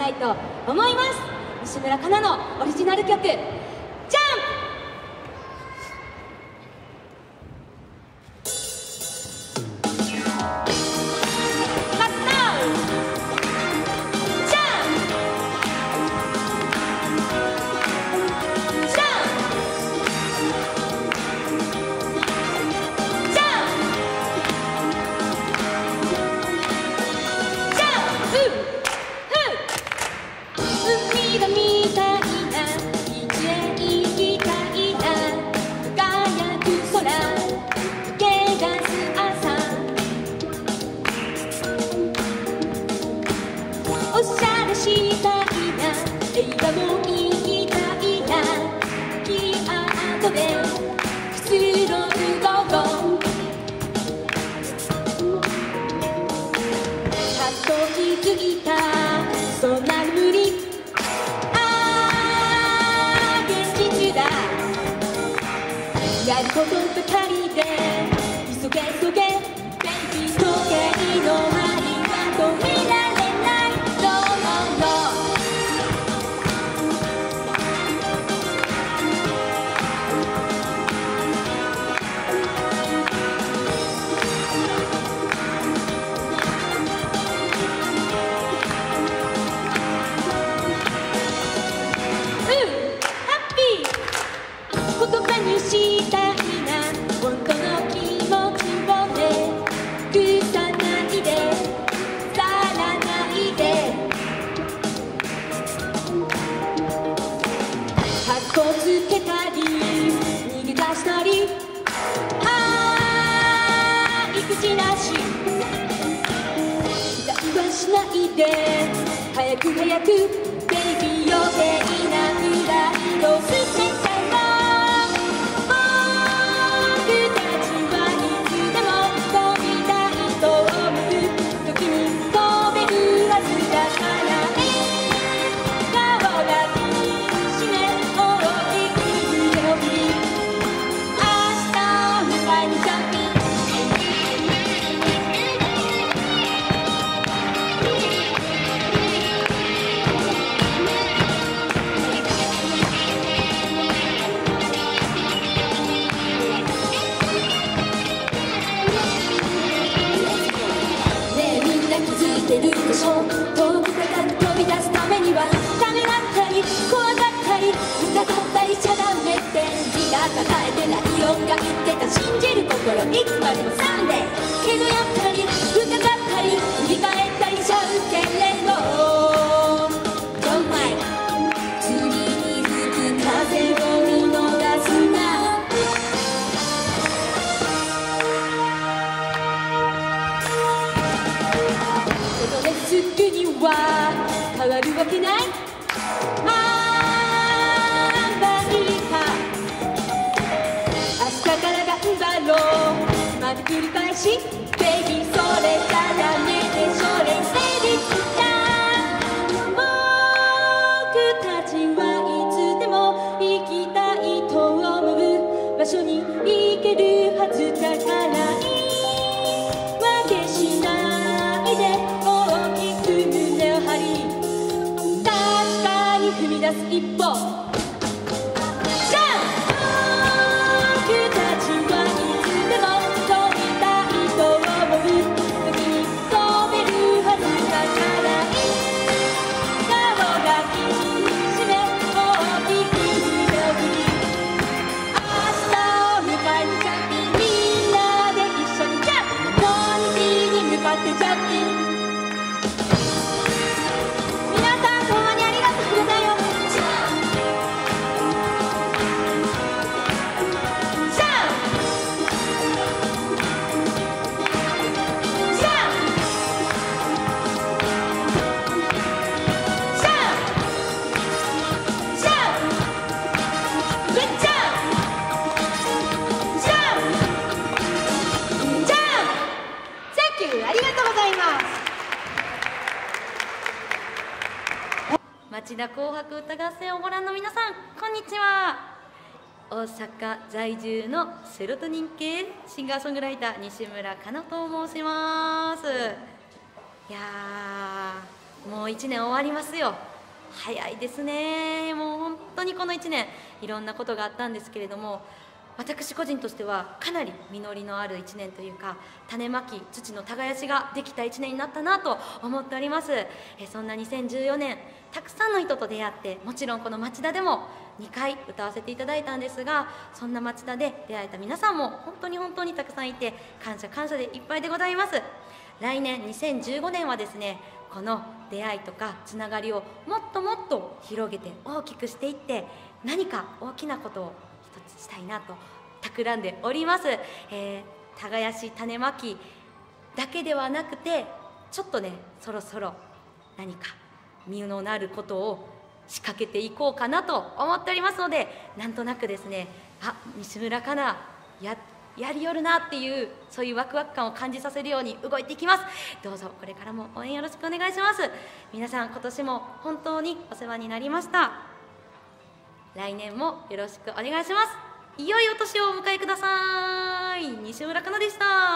たいと思います。西村かなのオリジナル曲。やることばかりで急げああ育児なし。期待はしないで。早く早く。ベイビー余計なプライド捨ててるでしょ。遠くから飛び出すためにはためらったり怖がったり疑ったりしちゃダメって。自我抱えてない音が言ってた信じる心いつまでもサンデー。心。町田紅白歌合戦をご覧の皆さんこんにちは。大阪在住のセロトニン系シンガーソングライター西村かなと申します。いやーもう1年終わりますよ。早いですね。もう本当にこの1年いろんなことがあったんですけれども私個人としてはかなり実りのある1年というか種まき土の耕しができた1年になったなと思っております。えそんな2014年たくさんの人と出会ってもちろんこの町田でも2回歌わせていただいたんですがそんな町田で出会えた皆さんも本当に本当にたくさんいて感謝感謝でいっぱいでございます。来年2015年はですねこの出会いとかつながりをもっともっと広げて大きくしていって何か大きなことをつしたいなと企んでおります、えー、耕し種まきだけではなくてちょっとねそろそろ何か身のなることを仕掛けていこうかなと思っておりますのでなんとなくですねあ西村かなややりよるなっていうそういうワクワク感を感じさせるように動いていきます。どうぞこれからも応援よろしくお願いします。皆さん今年も本当にお世話になりました。来年もよろしくお願いします。いよいよ年をお迎えください。西村かなでした。